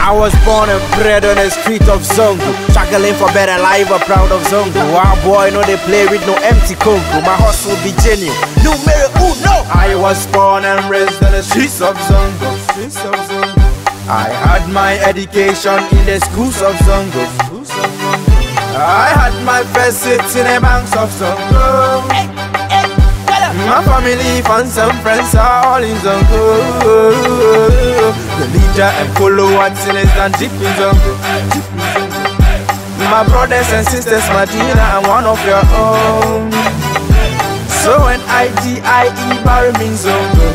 I was born and bred on the street of Zongo. Struggling for better life, but proud of Zongo. Wow, boy, no, they play with no empty Congo. My hustle be genuine. Numero uno. I was born and raised on the streets of Zongo. I had my education in the schools of Zongo. I had my first sit in the banks of Zongo. My family, fans and friends are all in Zongo. The leader and followers in and deep in Zongo. My brothers and sisters, Medina, I'm one of your own. So when I-D-I-E bury me Zongo.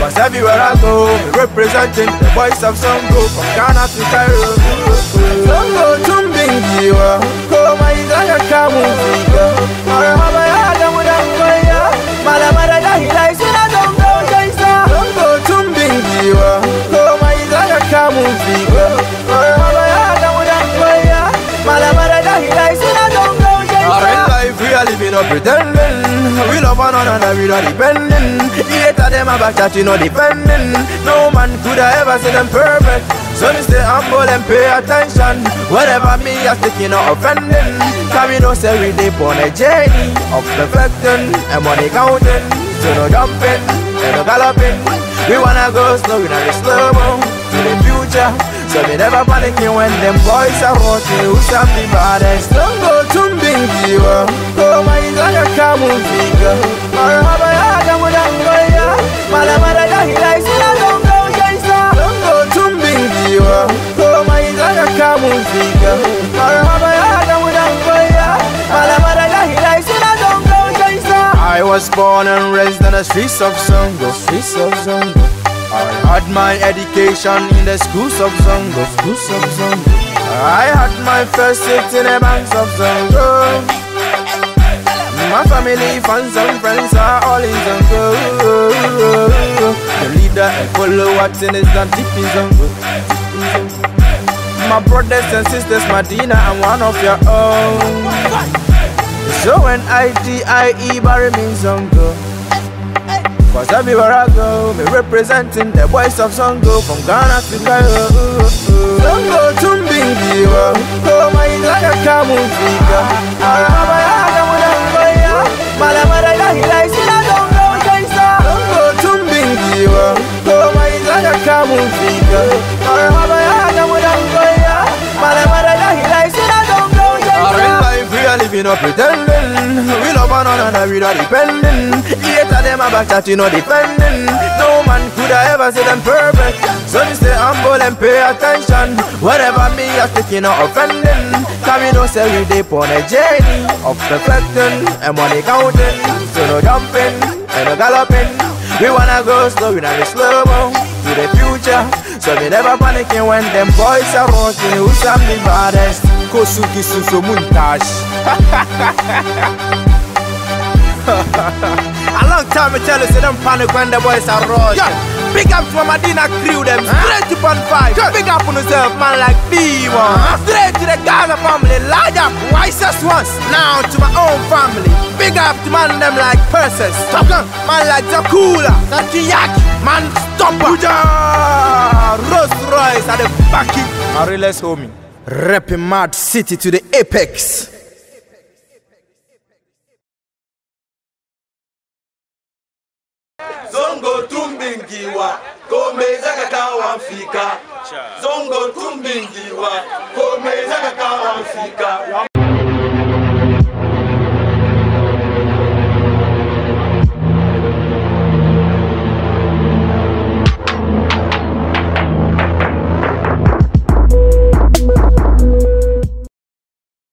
Cause everywhere I go, representing the voice of Zongo From Ghana to Cairo Zongo tumbingiwa we up pretending. We love one another we not depending. Later them about that you know depending No man could have ever say them perfect. So me stay humble and pay attention. Whatever me are sticking or offending. Cause we know say we live on a journey Of perfecting and money counting. So no jumping and no galloping. We wanna go slow in a slow mo. To the future So me never panicking when them boys are rocking Who's some the baddest? Don't go jaisa Dongo tumbingiwa Koma izaka kamufika Marhaba ya damu dangoya Mala mara dahila isina dongo jaisa I was born and raised on the streets of Zongo Streets of Zongo I had my education in the schools of Zongo Schools of Zongo. I had my first sit in the banks of Zongo. My family, fans and friends are all in Zongo. The leader and followers in is not deep in Zongo. My brothers and sisters, Medina, I'm one of your own. So when I-D-I-E bury me in Zongo Cause everywhere I go, me representing the boys of Zongo From Ghana to Cairo. Zongo tumbingiwa Koma izaka kamufika Araba ya adamu dangoya Mala mara ya hila isina dongo jaisa Zongo tumbingiwa Koma izaka kamufika we up pretending. We love one another we not depending. Later them about that you know defending. No man could have ever see them perfect. So me stay humble and pay attention. Whatever me are sticking or offending. Cause we know say we deep on a journey Of perfecting and money counting. So no jumping and no galloping. We wanna go slow, we not slow mo. To the future So me never panicking when them boys are rocking Who's some the baddest Kosuki Suso Muntash A long time I tell you, say them panic when the boys are rushing. Yeah. Big up to my Medina crew, them straight to on five. Yeah. Big up on yourself, man like B1. Uh-huh. Straight to the Gaza family, large up, wisest ones. Now to my own family. Big up to man them like Persis. Top gun, man like Zakula, Zakiyaki, man Stopper. Uja, Rolls Royce at the backing. My realest homie. Repping Mad City to the apex. zongo tumbingiwa komai zaka kawo fika zongon kumbin giwa komai zaka kawo fika